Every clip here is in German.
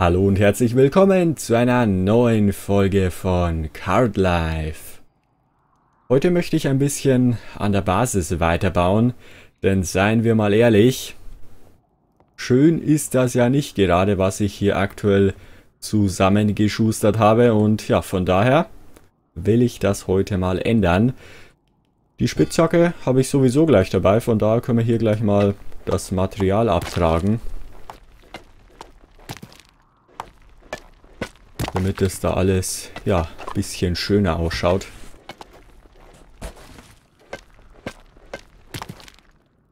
Hallo und herzlich willkommen zu einer neuen Folge von Card Life. Heute möchte ich ein bisschen an der Basis weiterbauen, denn seien wir mal ehrlich, schön ist das ja nicht gerade, was ich hier aktuell zusammengeschustert habe und ja, von daher will ich das heute mal ändern. Die Spitzhacke habe ich sowieso gleich dabei, von daher können wir hier gleich mal das Material abtragen. Damit es da alles, ja, ein bisschen schöner ausschaut.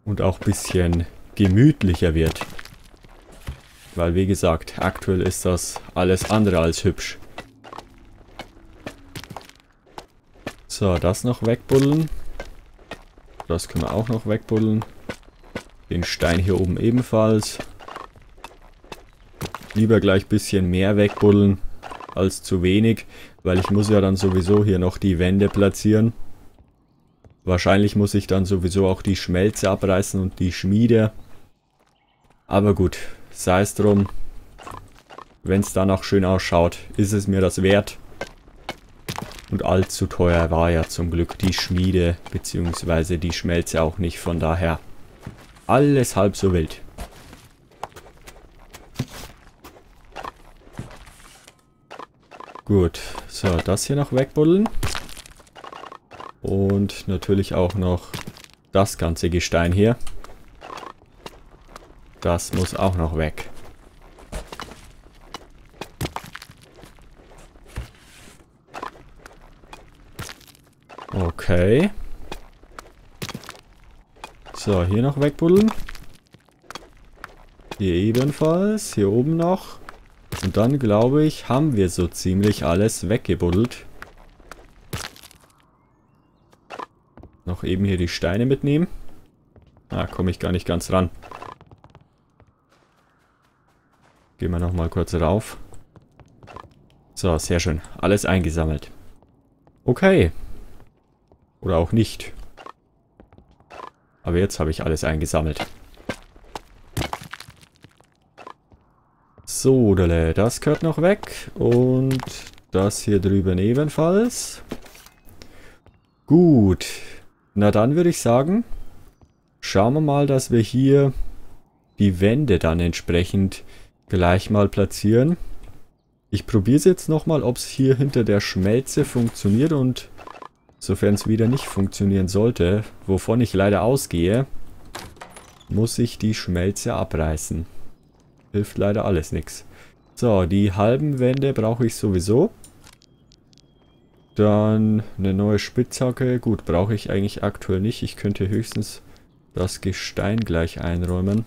Und auch ein bisschen gemütlicher wird. Weil, wie gesagt, aktuell ist das alles andere als hübsch. So, das noch wegbuddeln. Das können wir auch noch wegbuddeln. Den Stein hier oben ebenfalls. Lieber gleich ein bisschen mehr wegbuddeln als zu wenig, weil ich muss ja dann sowieso hier noch die Wände platzieren. Wahrscheinlich muss ich dann sowieso auch die Schmelze abreißen und die Schmiede. Aber gut, sei es drum. Wenn es dann auch schön ausschaut, ist es mir das wert. Und allzu teuer war ja zum Glück die Schmiede bzw. die Schmelze auch nicht. Von daher alles halb so wild. Gut, so, das hier noch wegbuddeln. Und natürlich auch noch das ganze Gestein hier. Das muss auch noch weg. Okay. So, hier noch wegbuddeln. Hier ebenfalls. Hier oben noch. Und dann, glaube ich, haben wir so ziemlich alles weggebuddelt. Noch eben hier die Steine mitnehmen. Ah, komme ich gar nicht ganz ran. Gehen wir nochmal kurz rauf. So, sehr schön. Alles eingesammelt. Okay. Oder auch nicht. Aber jetzt habe ich alles eingesammelt. So, das gehört noch weg. Und das hier drüben ebenfalls. Gut. Na dann würde ich sagen, schauen wir mal, dass wir hier die Wände dann entsprechend gleich mal platzieren. Ich probiere es jetzt nochmal, ob es hier hinter der Schmelze funktioniert und sofern es wieder nicht funktionieren sollte, wovon ich leider ausgehe, muss ich die Schmelze abreißen. Hilft leider alles nichts. So, die halben Wände brauche ich sowieso. Dann eine neue Spitzhacke. Gut, brauche ich eigentlich aktuell nicht. Ich könnte höchstens das Gestein gleich einräumen.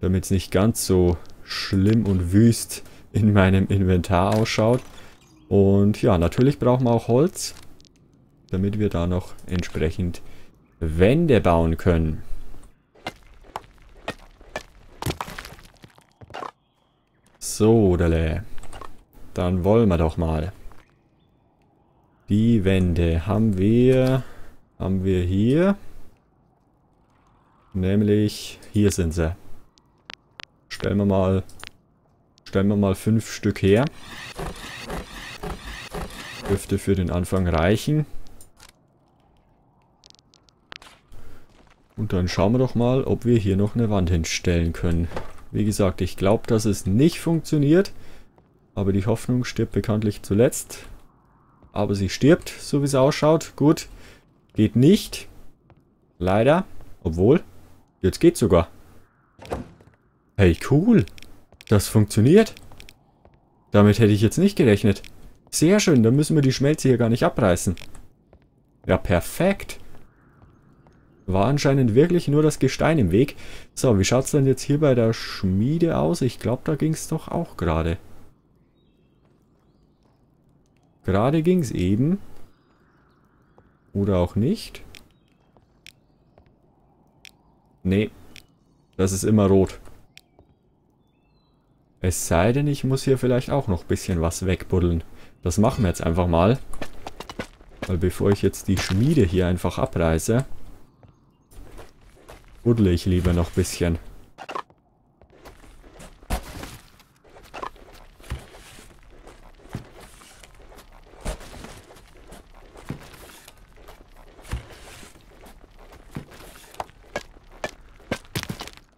Damit es nicht ganz so schlimm und wüst in meinem Inventar ausschaut. Und ja, natürlich brauchen wir auch Holz. Damit wir da noch entsprechend Wände bauen können. So, Dele. Dann wollen wir doch mal. Die Wände haben wir... Haben wir hier. Nämlich... Hier sind sie. Stellen wir mal... Stellen wir mal fünf Stück her. Dürfte für den Anfang reichen. Und dann schauen wir doch mal, ob wir hier noch eine Wand hinstellen können. Wie gesagt, ich glaube, dass es nicht funktioniert. Aber die Hoffnung stirbt bekanntlich zuletzt. Aber sie stirbt, so wie es ausschaut. Gut. Geht nicht. Leider. Obwohl. Jetzt geht sogar. Hey, cool. Das funktioniert. Damit hätte ich jetzt nicht gerechnet. Sehr schön, dann müssen wir die Schmelze hier gar nicht abreißen. Ja, perfekt. War anscheinend wirklich nur das Gestein im Weg. So, wie schaut es denn jetzt hier bei der Schmiede aus? Ich glaube, da ging es doch auch gerade. Gerade ging es eben. Oder auch nicht. Nee. Das ist immer rot. Es sei denn, ich muss hier vielleicht auch noch ein bisschen was wegbuddeln. Das machen wir jetzt einfach mal. Weil bevor ich jetzt die Schmiede hier einfach abreiße buddle ich lieber noch ein bisschen.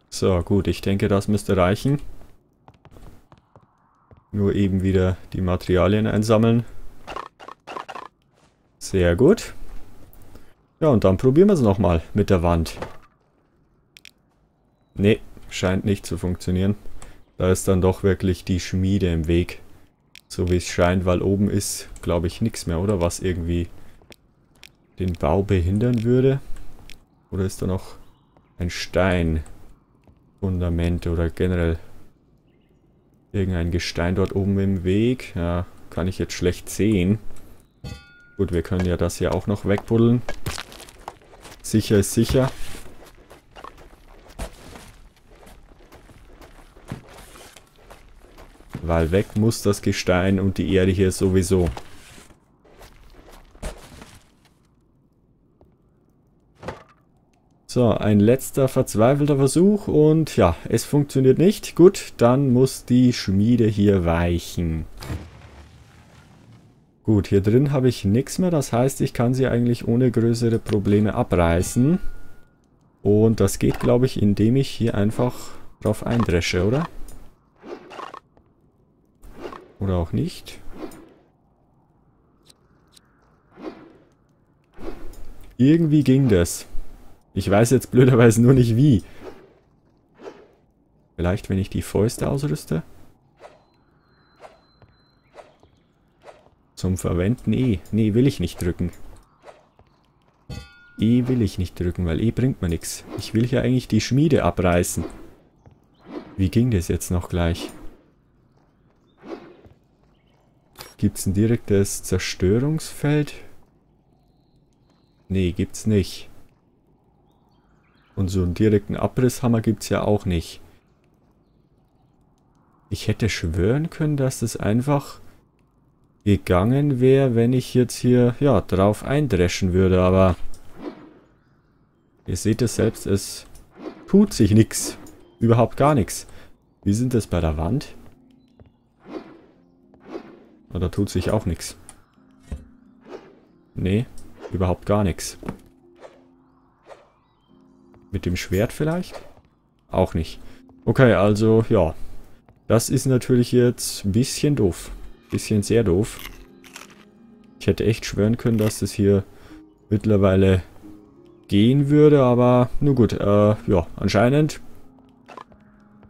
So, gut, ich denke, das müsste reichen. Nur eben wieder die Materialien einsammeln. Sehr gut. Ja, und dann probieren wir es nochmal mit der Wand. Scheint nicht zu funktionieren. Da ist dann doch wirklich die Schmiede im Weg. So wie es scheint, weil oben ist, glaube ich, nichts mehr, oder? Was irgendwie den Bau behindern würde. Oder ist da noch ein Stein? Fundament oder generell irgendein Gestein dort oben im Weg? Ja, kann ich jetzt schlecht sehen. Gut, wir können ja das hier auch noch wegbuddeln. Sicher ist sicher. Weil weg muss das Gestein und die Erde hier sowieso. So, ein letzter verzweifelter Versuch und ja, es funktioniert nicht. Gut, dann muss die Schmiede hier weichen. Gut, hier drin habe ich nichts mehr, das heißt, ich kann sie eigentlich ohne größere Probleme abreißen. Und das geht, glaube ich, indem ich hier einfach drauf eindresche, oder? Oder auch nicht. Irgendwie ging das. Ich weiß jetzt blöderweise nur nicht wie. Vielleicht, wenn ich die Fäuste ausrüste? Zum Verwenden E. Nee, will ich nicht drücken. E will ich nicht drücken, weil E bringt mir nichts. Ich will hier eigentlich die Schmiede abreißen. Wie ging das jetzt noch gleich? Gibt es ein direktes Zerstörungsfeld? Nee, gibt's nicht. Und so einen direkten Abrisshammer gibt es ja auch nicht. Ich hätte schwören können, dass das einfach gegangen wäre, wenn ich jetzt hier, ja, drauf eindreschen würde, aber ihr seht es selbst, es tut sich nichts. Überhaupt gar nichts. Wie sind das bei der Wand? Oder tut sich auch nichts? Nee, überhaupt gar nichts. Mit dem Schwert vielleicht? Auch nicht. Okay, also, ja. Das ist natürlich jetzt ein bisschen doof. Bisschen sehr doof. Ich hätte echt schwören können, dass das hier mittlerweile gehen würde, aber nur gut. Äh, ja, anscheinend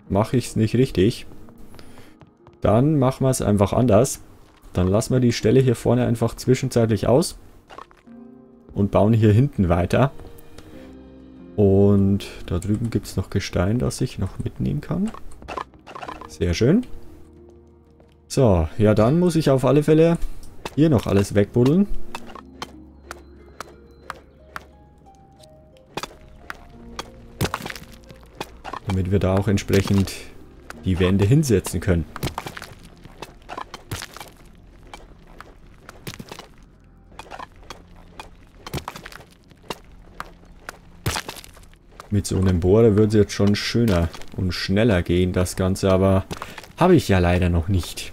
mache ich es nicht richtig. Dann machen wir es einfach anders. Dann lassen wir die Stelle hier vorne einfach zwischenzeitlich aus. Und bauen hier hinten weiter. Und da drüben gibt es noch Gestein, das ich noch mitnehmen kann. Sehr schön. So, ja dann muss ich auf alle Fälle hier noch alles wegbuddeln. Damit wir da auch entsprechend die Wände hinsetzen können. Mit so einem Bohrer würde es jetzt schon schöner und schneller gehen, das Ganze, aber habe ich ja leider noch nicht.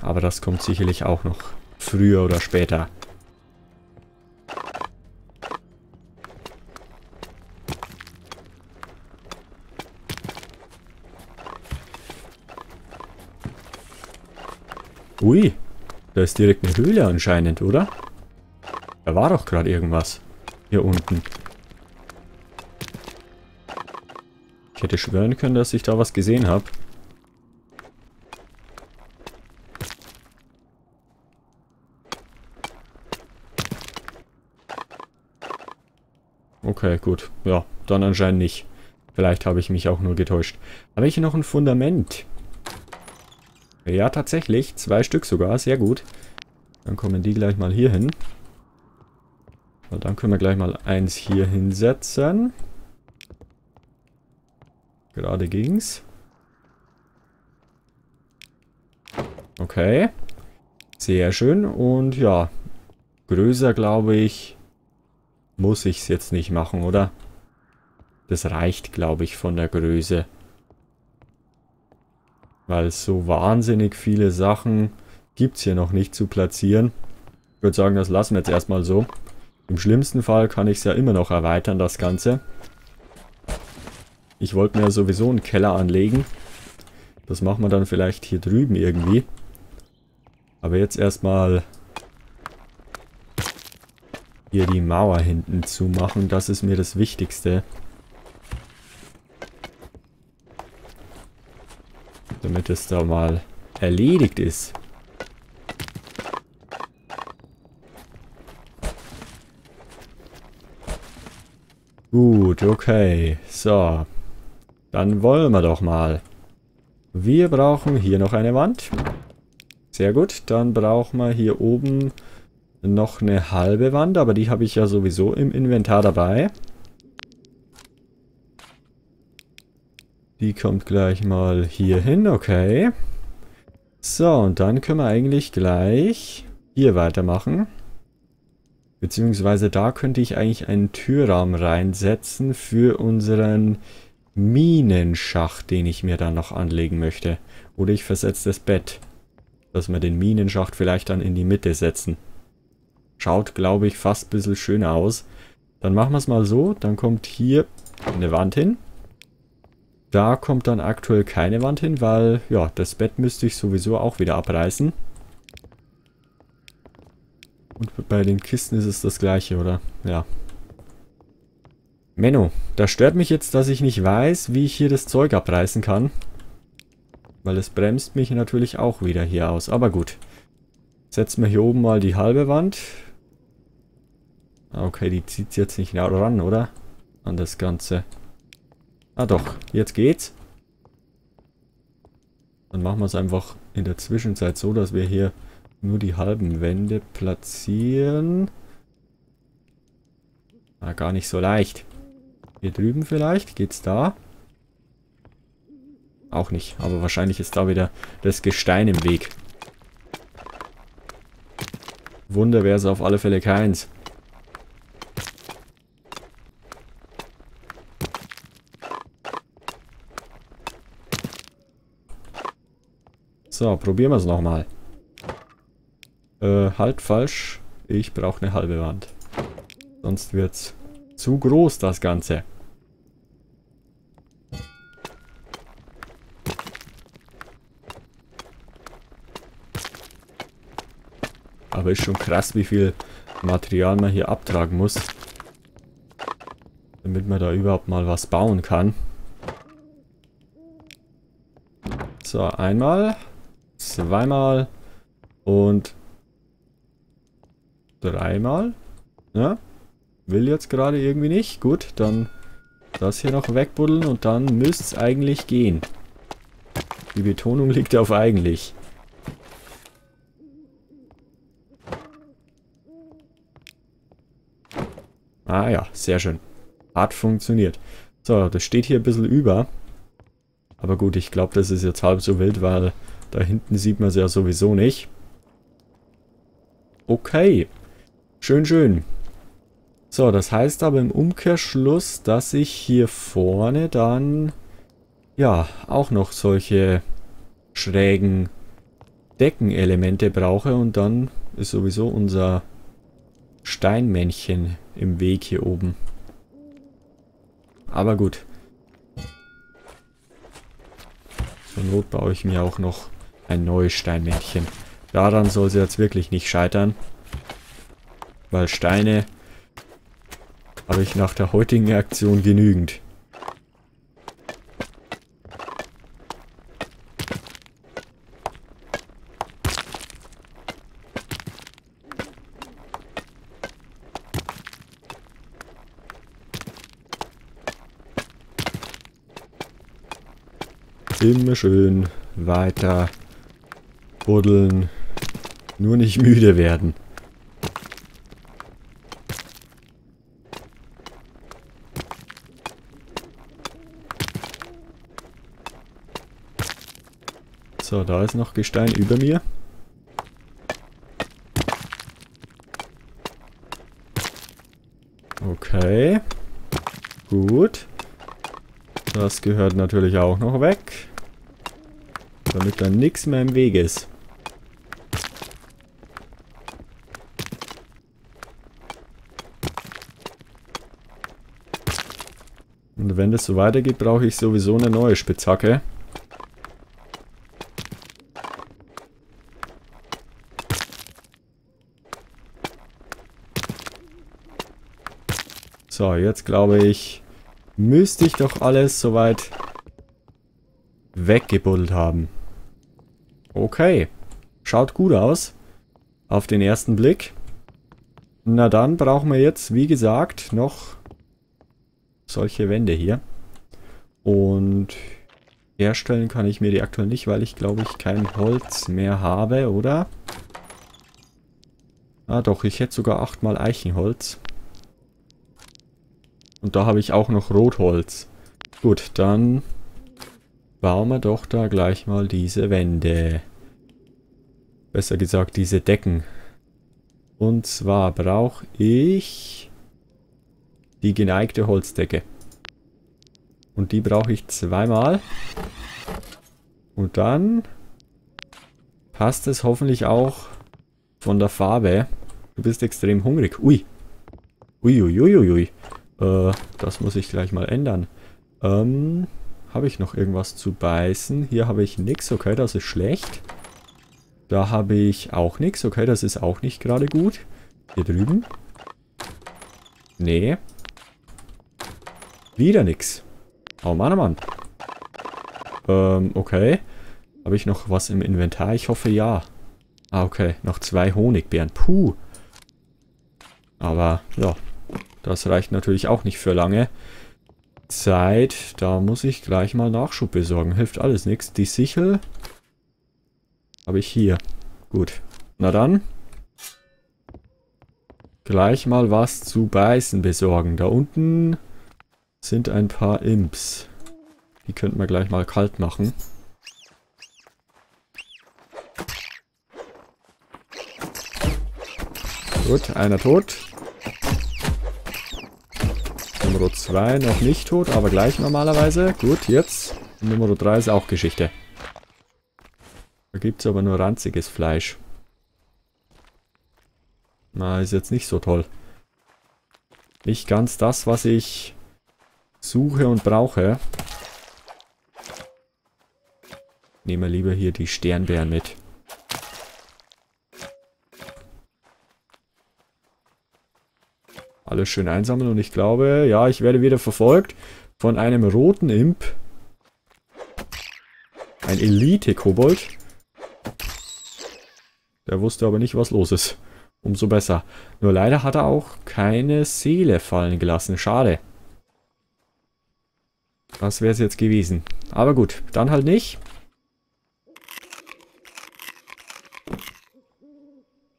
Aber das kommt sicherlich auch noch früher oder später. Ui, da ist direkt eine Höhle anscheinend, oder? Da war doch gerade irgendwas. Hier unten. Ich hätte schwören können, dass ich da was gesehen habe. Okay, gut. Ja, dann anscheinend nicht. Vielleicht habe ich mich auch nur getäuscht. Habe ich hier noch ein Fundament? Ja, tatsächlich. Zwei Stück sogar. Sehr gut. Dann kommen die gleich mal hier hin. Und dann können wir gleich mal eins hier hinsetzen. Gerade ging's. Okay. Sehr schön. Und ja, größer glaube ich, muss ich es jetzt nicht machen, oder? Das reicht, glaube ich, von der Größe. Weil so wahnsinnig viele Sachen gibt es hier noch nicht zu platzieren. Ich würde sagen, das lassen wir jetzt erstmal so. Im schlimmsten Fall kann ich es ja immer noch erweitern, das Ganze. Ich wollte mir sowieso einen Keller anlegen. Das machen wir dann vielleicht hier drüben irgendwie. Aber jetzt erstmal hier die Mauer hinten zu machen. Das ist mir das Wichtigste. Damit es da mal erledigt ist. Gut, okay. So. Dann wollen wir doch mal. Wir brauchen hier noch eine Wand. Sehr gut. Dann brauchen wir hier oben noch eine halbe Wand, aber die habe ich ja sowieso im Inventar dabei. Die kommt gleich mal hier hin, okay. So, und dann können wir eigentlich gleich hier weitermachen. Beziehungsweise da könnte ich eigentlich einen Türrahmen reinsetzen für unseren Minenschacht, den ich mir dann noch anlegen möchte. Oder ich versetze das Bett. Dass wir den Minenschacht vielleicht dann in die Mitte setzen. Schaut, glaube ich, fast ein bisschen schöner aus. Dann machen wir es mal so. Dann kommt hier eine Wand hin. Da kommt dann aktuell keine Wand hin, weil, ja, das Bett müsste ich sowieso auch wieder abreißen. Und bei den Kisten ist es das gleiche, oder? Ja. Menno, da stört mich jetzt, dass ich nicht weiß, wie ich hier das Zeug abreißen kann. Weil es bremst mich natürlich auch wieder hier aus. Aber gut. Setzen wir hier oben mal die halbe Wand. Okay, die zieht jetzt nicht ran, oder? An das Ganze. Ah doch, jetzt geht's. Dann machen wir es einfach in der Zwischenzeit so, dass wir hier nur die halben Wände platzieren. Ah, gar nicht so leicht. Hier drüben vielleicht? Geht's da? Auch nicht, aber wahrscheinlich ist da wieder das Gestein im Weg. Wunder wäre es auf alle Fälle keins. So, probieren wir es nochmal. Äh, halt falsch. Ich brauche eine halbe Wand. Sonst wird's zu groß, das Ganze. Aber ist schon krass, wie viel Material man hier abtragen muss. Damit man da überhaupt mal was bauen kann. So, einmal. Zweimal. Und dreimal. Ja. Will jetzt gerade irgendwie nicht. Gut, dann das hier noch wegbuddeln und dann müsste es eigentlich gehen. Die Betonung liegt auf eigentlich. Ah ja, sehr schön. Hat funktioniert. So, das steht hier ein bisschen über. Aber gut, ich glaube, das ist jetzt halb so wild, weil da hinten sieht man es ja sowieso nicht. Okay. Schön, schön. So, das heißt aber im Umkehrschluss, dass ich hier vorne dann, ja, auch noch solche schrägen Deckenelemente brauche und dann ist sowieso unser Steinmännchen im Weg hier oben. Aber gut. Zur Not baue ich mir auch noch ein neues Steinmännchen. Daran soll sie jetzt wirklich nicht scheitern. Weil Steine habe ich nach der heutigen Aktion genügend. Immer schön weiter buddeln. Nur nicht müde werden. So, da ist noch Gestein über mir. Okay. Gut. Das gehört natürlich auch noch weg. Damit da nichts mehr im Weg ist. Und Und wenn das so weitergeht, brauche ich sowieso eine neue Spitzhacke. So, jetzt glaube ich, müsste ich doch alles soweit weggebuddelt haben. Okay. Schaut gut aus. Auf den ersten Blick. Na dann brauchen wir jetzt, wie gesagt, noch solche Wände hier. Und herstellen kann ich mir die aktuell nicht, weil ich glaube ich kein Holz mehr habe, oder? Ah doch, ich hätte sogar achtmal Eichenholz. Und da habe ich auch noch Rotholz. Gut, dann bauen wir doch da gleich mal diese Wände. Besser gesagt, diese Decken. Und zwar brauche ich die geneigte Holzdecke. Und die brauche ich zweimal. Und dann passt es hoffentlich auch von der Farbe. Du bist extrem hungrig. Ui. Uiuiuiui. Ui, ui, ui. Äh, das muss ich gleich mal ändern. Ähm, habe ich noch irgendwas zu beißen? Hier habe ich nichts. Okay, das ist schlecht. Da habe ich auch nichts. Okay, das ist auch nicht gerade gut. Hier drüben? Nee. Wieder nichts. Oh Mann, oh Mann. Ähm, okay. Habe ich noch was im Inventar? Ich hoffe ja. Ah, okay. Noch zwei Honigbeeren. Puh. Aber, ja. Das reicht natürlich auch nicht für lange. Zeit, da muss ich gleich mal Nachschub besorgen. Hilft alles nichts. Die Sichel habe ich hier. Gut. Na dann. Gleich mal was zu beißen besorgen. Da unten sind ein paar Imps. Die könnten wir gleich mal kalt machen. Gut, einer tot. Nummer 2 noch nicht tot, aber gleich normalerweise. Gut, jetzt. Nummer 3 ist auch Geschichte. Da gibt es aber nur ranziges Fleisch. Na, ist jetzt nicht so toll. Nicht ganz das, was ich suche und brauche. Nehmen wir lieber hier die Sternbeeren mit. Alles schön einsammeln und ich glaube, ja, ich werde wieder verfolgt von einem roten Imp. Ein Elite-Kobold. Der wusste aber nicht, was los ist. Umso besser. Nur leider hat er auch keine Seele fallen gelassen. Schade. Das wäre es jetzt gewesen. Aber gut, dann halt nicht.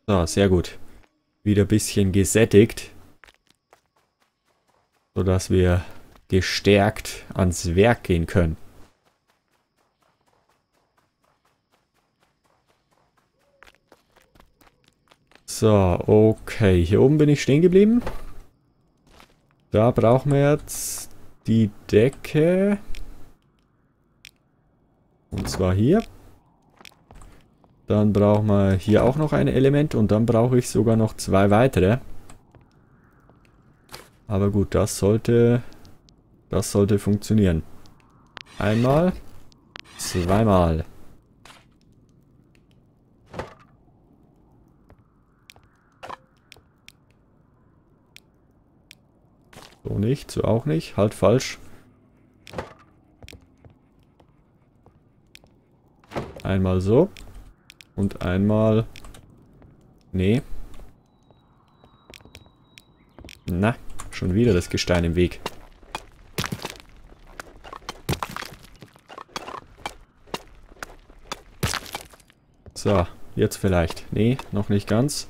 So, sehr gut. Wieder ein bisschen gesättigt sodass wir gestärkt ans Werk gehen können. So, okay. Hier oben bin ich stehen geblieben. Da brauchen wir jetzt die Decke. Und zwar hier. Dann brauchen wir hier auch noch ein Element und dann brauche ich sogar noch zwei weitere. Aber gut, das sollte... Das sollte funktionieren. Einmal. Zweimal. So nicht, so auch nicht. Halt falsch. Einmal so. Und einmal... Nee. Na. Schon wieder das Gestein im Weg. So, jetzt vielleicht. Nee, noch nicht ganz.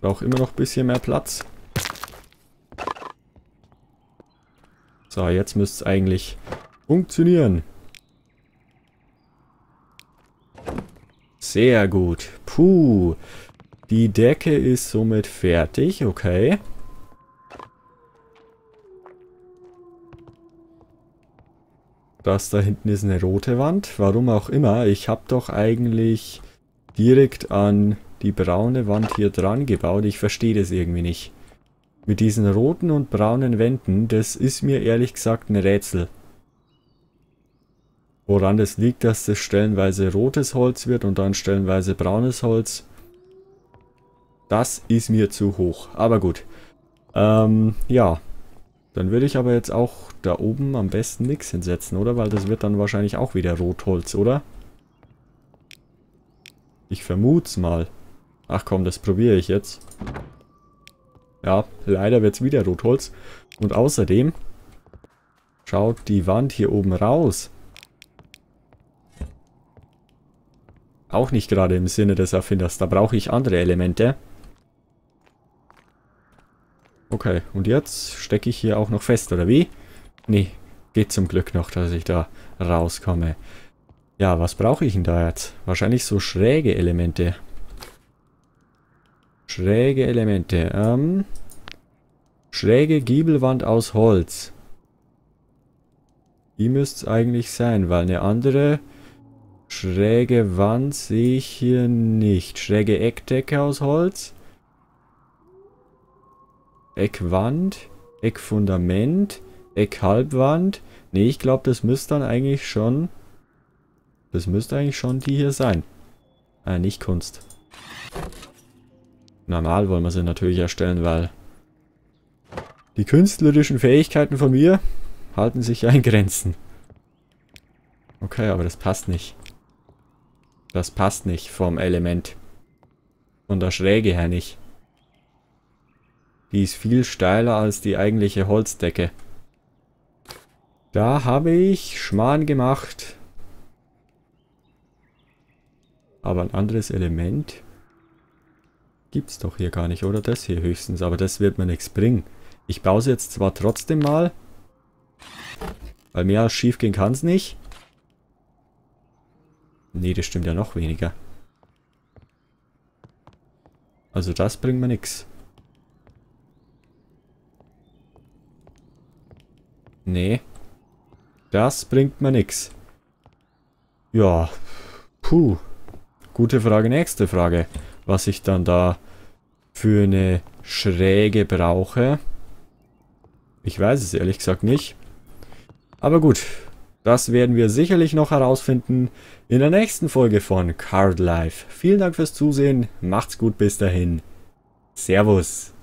Brauche immer noch ein bisschen mehr Platz. So, jetzt müsste es eigentlich funktionieren. Sehr gut. Puh. Die Decke ist somit fertig. Okay. Das da hinten ist eine rote Wand. Warum auch immer. Ich habe doch eigentlich direkt an die braune Wand hier dran gebaut. Ich verstehe das irgendwie nicht. Mit diesen roten und braunen Wänden, das ist mir ehrlich gesagt ein Rätsel. Woran das liegt, dass das stellenweise rotes Holz wird und dann stellenweise braunes Holz. Das ist mir zu hoch. Aber gut. Ähm, ja. Dann würde ich aber jetzt auch da oben am besten nichts hinsetzen, oder? Weil das wird dann wahrscheinlich auch wieder Rotholz, oder? Ich vermute mal. Ach komm, das probiere ich jetzt. Ja, leider wird es wieder Rotholz. Und außerdem schaut die Wand hier oben raus. Auch nicht gerade im Sinne des Erfinders. Da brauche ich andere Elemente. Okay, und jetzt stecke ich hier auch noch fest, oder wie? Nee, geht zum Glück noch, dass ich da rauskomme. Ja, was brauche ich denn da jetzt? Wahrscheinlich so schräge Elemente. Schräge Elemente. Ähm, schräge Giebelwand aus Holz. Die müsste es eigentlich sein, weil eine andere schräge Wand sehe ich hier nicht. Schräge Eckdecke aus Holz. Eckwand, Eckfundament, Eckhalbwand. Nee, ich glaube, das müsste dann eigentlich schon... Das müsste eigentlich schon die hier sein. Ah, nicht Kunst. Normal wollen wir sie natürlich erstellen, weil... Die künstlerischen Fähigkeiten von mir halten sich ja in Grenzen. Okay, aber das passt nicht. Das passt nicht vom Element. Von der Schräge her nicht. Die ist viel steiler als die eigentliche Holzdecke. Da habe ich Schmarrn gemacht. Aber ein anderes Element gibt es doch hier gar nicht, oder? Das hier höchstens, aber das wird mir nichts bringen. Ich baue es jetzt zwar trotzdem mal, weil mehr als schief gehen kann es nicht. Nee, das stimmt ja noch weniger. Also das bringt mir nichts. Nee. Das bringt mir nix. Ja. Puh. Gute Frage, nächste Frage. Was ich dann da für eine Schräge brauche. Ich weiß es ehrlich gesagt nicht. Aber gut. Das werden wir sicherlich noch herausfinden in der nächsten Folge von Card Life. Vielen Dank fürs Zusehen. Macht's gut bis dahin. Servus.